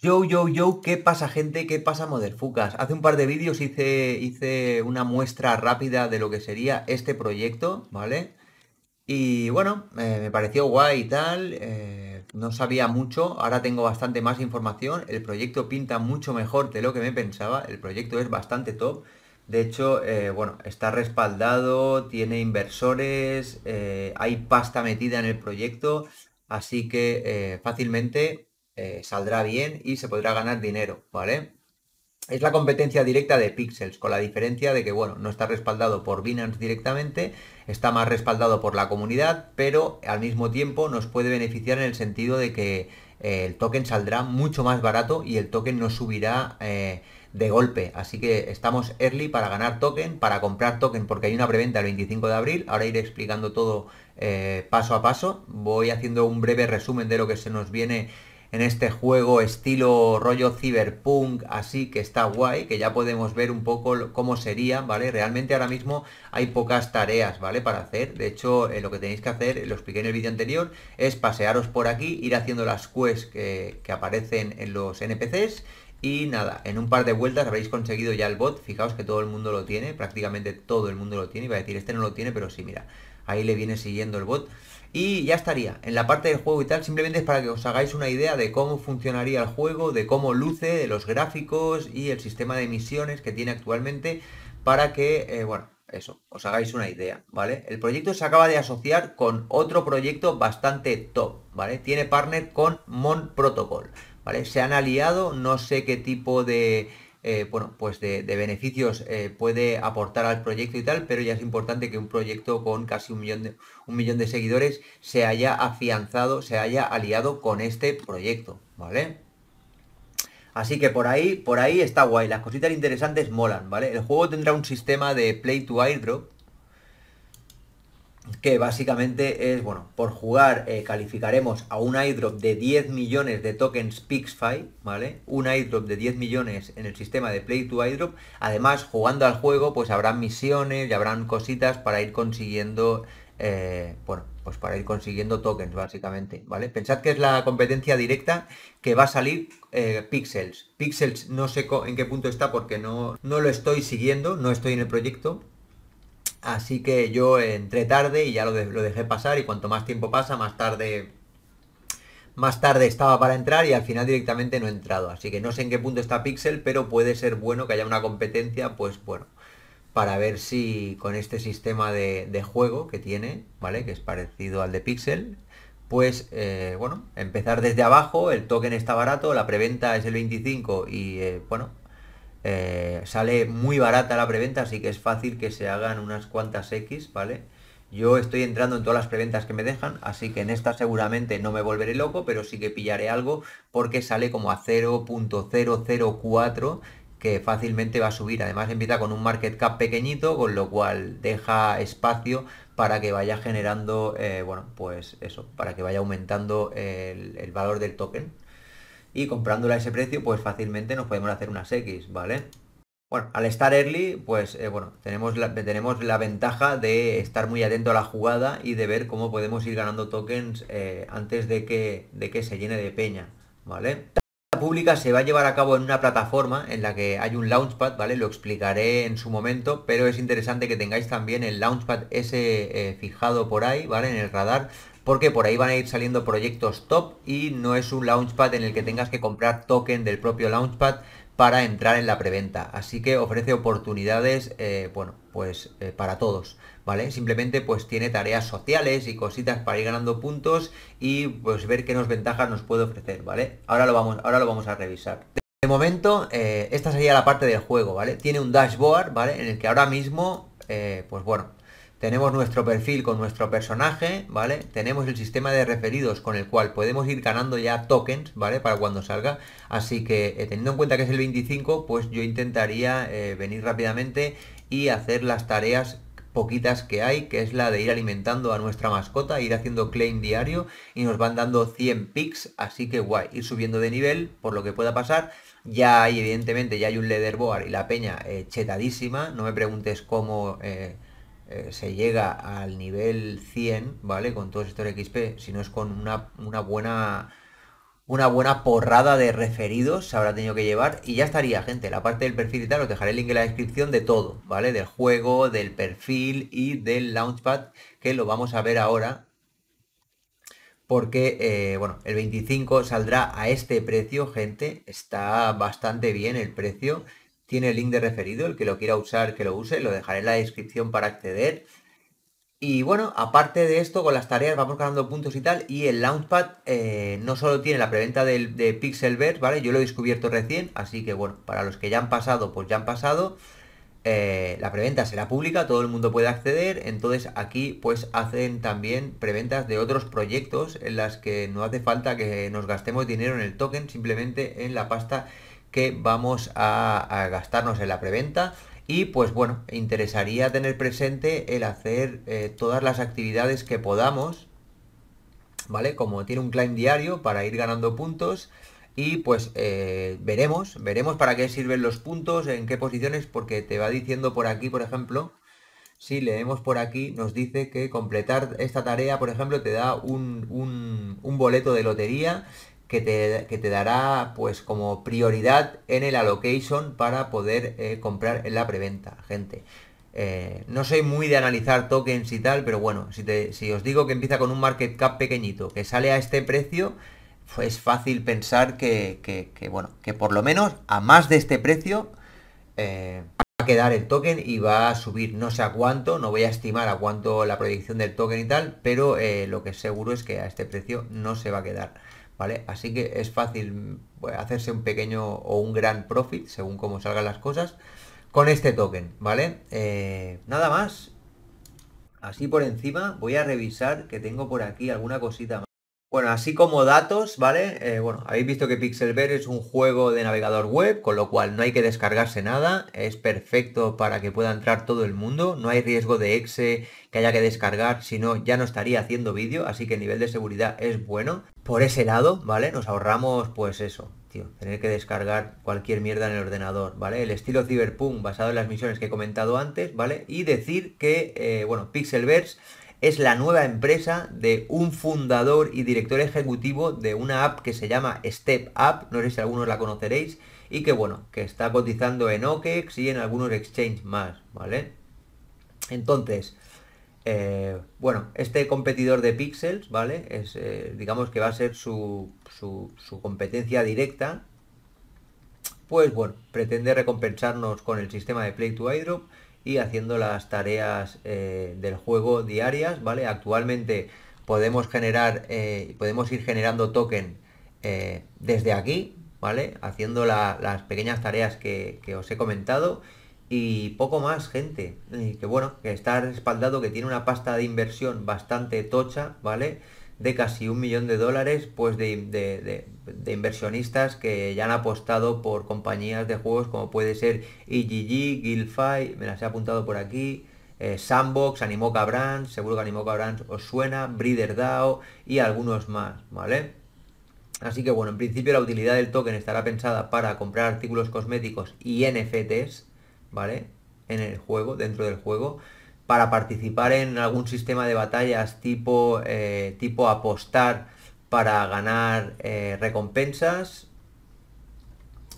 Yo, yo, yo, ¿qué pasa gente? ¿Qué pasa Motherfuckers? Hace un par de vídeos hice, hice una muestra rápida de lo que sería este proyecto, ¿vale? Y bueno, eh, me pareció guay y tal, eh, no sabía mucho, ahora tengo bastante más información, el proyecto pinta mucho mejor de lo que me pensaba, el proyecto es bastante top, de hecho, eh, bueno, está respaldado, tiene inversores, hay pasta metida en el proyecto, así que fácilmente eh, saldrá bien y se podrá ganar dinero, ¿vale? Es la competencia directa de Pixels, con la diferencia de que, bueno, no está respaldado por Binance directamente, está más respaldado por la comunidad, pero al mismo tiempo nos puede beneficiar en el sentido de que eh, el token saldrá mucho más barato y el token no subirá eh, de golpe. Así que estamos early para ganar token, para comprar token, porque hay una preventa el 25 de abril. Ahora iré explicando todo paso a paso. Voy haciendo un breve resumen de lo que se nos viene en este juego estilo rollo cyberpunk, así que está guay, que ya podemos ver un poco cómo sería, ¿vale? Realmente ahora mismo hay pocas tareas, ¿vale? Para hacer, de hecho, eh, lo que tenéis que hacer, lo expliqué en el vídeo anterior, es pasearos por aquí, ir haciendo las quests que, aparecen en los NPCs y nada, en un par de vueltas habréis conseguido ya el bot. Fijaos que todo el mundo lo tiene, prácticamente todo el mundo lo tiene. Iba a decir, este no lo tiene, pero sí, mira, ahí le viene siguiendo el bot. Y ya estaría. En la parte del juego y tal, simplemente es para que os hagáis una idea de cómo funcionaría el juego, de cómo luce, de los gráficos y el sistema de misiones que tiene actualmente, para que, eh, bueno, eso, os hagáis una idea, ¿vale? El proyecto se acaba de asociar con otro proyecto bastante top, ¿vale? Tiene partner con Mon Protocol, ¿vale? Se han aliado, no sé qué tipo de eh, bueno, pues de, beneficios eh, puede aportar al proyecto y tal, pero ya es importante que un proyecto con casi un millón, de, un millón de seguidores se haya afianzado, se haya aliado con este proyecto, ¿vale? Así que por ahí, por ahí está guay, las cositas interesantes molan, ¿vale? El juego tendrá un sistema de play to airdrop, que básicamente es, bueno, por jugar eh, calificaremos a un airdrop de 10 millones de tokens PixFi, ¿vale? Un airdrop de 10 millones en el sistema de Play to Airdrop. Además, jugando al juego, pues habrán misiones y habrán cositas para ir consiguiendo, eh, bueno, pues para ir consiguiendo tokens, básicamente, ¿vale? Pensad que es la competencia directa que va a salir eh, Pixels. Pixels no sé en qué punto está porque no, no lo estoy siguiendo, no estoy en el proyecto, Así que yo entré tarde y ya lo, dejé pasar y cuanto más tiempo pasa, más tarde más tarde estaba para entrar y al final directamente no he entrado. Así que no sé en qué punto está Pixel, pero puede ser bueno que haya una competencia, pues bueno, para ver si con este sistema de, juego que tiene, ¿vale? Que es parecido al de Pixel, pues eh, bueno, empezar desde abajo, el token está barato, la preventa es el 25 y eh, bueno, eh, sale muy barata la preventa, así que es fácil que se hagan unas cuantas X, ¿vale? Yo estoy entrando en todas las preventas que me dejan, así que en esta seguramente no me volveré loco, pero sí que pillaré algo porque sale como a 0.004 que fácilmente va a subir. Además empieza con un market cap pequeñito, con lo cual deja espacio para que vaya generando, eh, bueno, pues eso, para que vaya aumentando el valor del token y comprándola a ese precio, pues fácilmente nos podemos hacer unas X, ¿vale? Bueno, al estar early, pues eh, bueno, tenemos la, tenemos la ventaja de estar muy atento a la jugada y de ver cómo podemos ir ganando tokens eh, antes de que, de que se llene de peña, ¿vale? La pública se va a llevar a cabo en una plataforma en la que hay un launchpad, ¿vale? Lo explicaré en su momento, pero es interesante que tengáis también el launchpad ese eh, fijado por ahí, ¿vale? En el radar, porque por ahí van a ir saliendo proyectos top y no es un launchpad en el que tengas que comprar token del propio launchpad para entrar en la preventa. Así que ofrece oportunidades, eh, bueno, pues eh, para todos, ¿vale? Simplemente pues tiene tareas sociales y cositas para ir ganando puntos y pues ver qué nos ventajas nos puede ofrecer, ¿vale? Ahora lo vamos, ahora lo vamos a revisar. De momento, eh, esta sería la parte del juego, ¿vale? Tiene un dashboard, ¿vale? En el que ahora mismo, pues bueno, tenemos nuestro perfil con nuestro personaje, ¿vale? Tenemos el sistema de referidos con el cual podemos ir ganando ya tokens, ¿vale? Para cuando salga. Así que eh, teniendo en cuenta que es el 25, pues yo intentaría eh, venir rápidamente y hacer las tareas poquitas que hay, que es la de ir alimentando a nuestra mascota, ir haciendo claim diario y nos van dando 100 pics, así que guay, ir subiendo de nivel por lo que pueda pasar. Ya hay, evidentemente, ya hay un leaderboard y la peña eh, chetadísima, no me preguntes cómo... se llega al nivel 100, ¿vale? Con todos estos XP, si no es con una, buena una buena porrada de referidos se habrá tenido que llevar y ya estaría, gente. La parte del perfil y tal, os dejaré el link en la descripción de todo, ¿vale? Del juego, del perfil y del launchpad, que lo vamos a ver ahora. Porque, eh, bueno, el 25 saldrá a este precio, gente. Está bastante bien el precio. Tiene el link de referido, el que lo quiera usar, que lo use. Lo dejaré en la descripción para acceder. Y bueno, aparte de esto, con las tareas vamos ganando puntos y tal. Y el Launchpad eh, no solo tiene la preventa de, de Pixelverse, ¿vale? Yo lo he descubierto recién, así que bueno, para los que ya han pasado, pues ya han pasado. Eh, la preventa será pública, todo el mundo puede acceder. Entonces aquí pues hacen también preventas de otros proyectos en las que no hace falta que nos gastemos dinero en el token, simplemente en la pasta que vamos a gastarnos en la preventa. Y pues bueno, interesaría tener presente el hacer eh, todas las actividades que podamos, ¿vale? Como tiene un climb diario para ir ganando puntos. Y pues eh, veremos, veremos para qué sirven los puntos, en qué posiciones, porque te va diciendo por aquí, por ejemplo, si leemos por aquí, nos dice que completar esta tarea, por ejemplo, te da un, un, un boleto de lotería que te, dará pues como prioridad en el allocation para poder eh, comprar en la preventa, gente. Eh, no soy muy de analizar tokens y tal, pero bueno, si, si, os digo que empieza con un market cap pequeñito, que sale a este precio, pues es fácil pensar que, bueno, que por lo menos a más de este precio eh, va a quedar el token y va a subir no sé a cuánto, no voy a estimar a cuánto la proyección del token y tal, pero lo que seguro es que a este precio no se va a quedar. ¿Vale? Así que es fácil pues, hacerse un pequeño o un gran profit, según cómo salgan las cosas, con este token, ¿vale? Eh, nada más. Así por encima voy a revisar que tengo por aquí alguna cosita más. Bueno, así como datos, ¿vale? Eh, bueno, habéis visto que Pixelver es un juego de navegador web, con lo cual no hay que descargarse nada, es perfecto para que pueda entrar todo el mundo, no hay riesgo de exe que haya que descargar, si no ya no estaría haciendo vídeo, así que el nivel de seguridad es bueno. Por ese lado, ¿vale? Nos ahorramos, pues eso, tío, tener que descargar cualquier mierda en el ordenador, ¿vale? El estilo Cyberpunk basado en las misiones que he comentado antes, ¿vale? Y decir que, eh, bueno, Pixelverse es la nueva empresa de un fundador y director ejecutivo de una app que se llama Step App, no sé si algunos la conoceréis, y que bueno, que está cotizando en OKEX y en algunos exchanges más, ¿vale? Entonces, eh, bueno, este competidor de Pixels, ¿vale? Es, eh, digamos que va a ser su, su, su competencia directa. Pues bueno, pretende recompensarnos con el sistema de Play to iDrop y haciendo las tareas eh, del juego diarias, ¿vale? Actualmente podemos generar, eh, podemos ir generando token eh, desde aquí, ¿vale? Haciendo las pequeñas tareas que, que, os he comentado y poco más, gente. Y que bueno, que está respaldado, que tiene una pasta de inversión bastante tocha, ¿vale? De casi un millón de dólares pues de, inversionistas que ya han apostado por compañías de juegos como puede ser EGG, Guildfy, me las he apuntado por aquí, eh, Sandbox, Animoca Brands, seguro que Animoca Brands os suena, Breeder DAO y algunos más, ¿vale? Así que bueno, en principio la utilidad del token estará pensada para comprar artículos cosméticos y NFTs, ¿vale? En el juego, dentro del juego para participar en algún sistema de batallas tipo, eh, tipo apostar para ganar eh, recompensas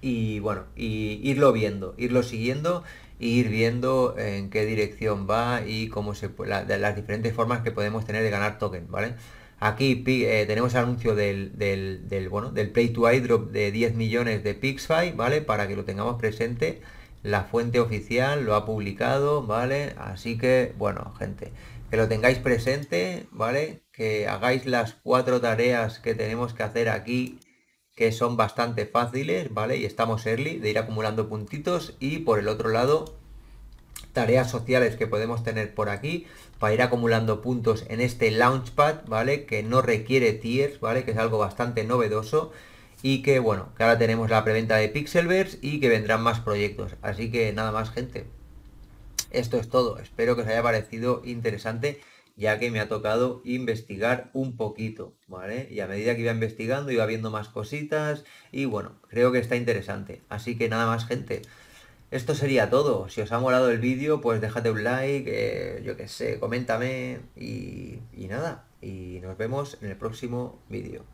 y bueno, y irlo viendo, irlo siguiendo e ir viendo en qué dirección va y cómo se de las diferentes formas que podemos tener de ganar token, ¿vale? Aquí eh, tenemos el anuncio del, del, bueno, del Play to iDrop de 10 millones de Pixfy, ¿vale? Para que lo tengamos presente la fuente oficial lo ha publicado, ¿vale? Así que, bueno, gente, que lo tengáis presente, ¿vale? Que hagáis las cuatro tareas que tenemos que hacer aquí, que son bastante fáciles, ¿vale? Y estamos early, de ir acumulando puntitos. Y por el otro lado, tareas sociales que podemos tener por aquí, para ir acumulando puntos en este Launchpad, ¿vale? Que no requiere tiers, ¿vale? Que es algo bastante novedoso y que bueno, que ahora tenemos la preventa de Pixelverse y que vendrán más proyectos. Así que nada más gente. Esto es todo. Espero que os haya parecido interesante ya que me ha tocado investigar un poquito, ¿vale? Y a medida que iba investigando iba viendo más cositas y bueno, creo que está interesante. Así que nada más gente. Esto sería todo. Si os ha molado el vídeo, pues déjate un like, eh, yo que sé, coméntame y nada. Y nos vemos en el próximo vídeo.